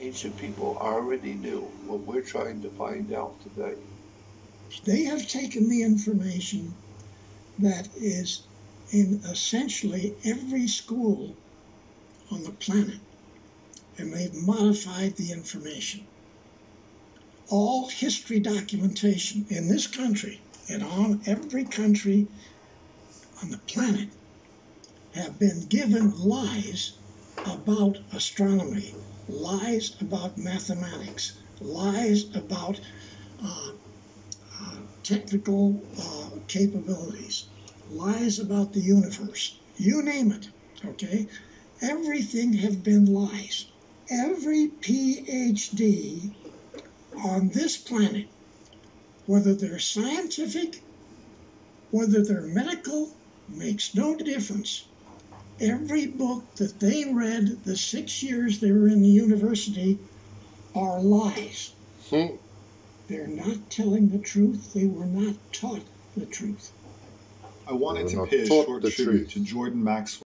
ancient people already knew what we're trying to find out today. They have taken the information that is in essentially every school on the planet and they've modified the information. All history documentation in this country and on every country on the planet have been given lies about astronomy, lies about mathematics, lies about uh, uh, technical uh, capabilities, lies about the universe, you name it, okay? Everything have been lies. Every PhD on this planet, whether they're scientific, whether they're medical, makes no difference. Every book that they read the six years they were in the university are lies. Hmm. They're not telling the truth. They were not taught the truth. I wanted to pay a short tribute to Jordan Maxwell.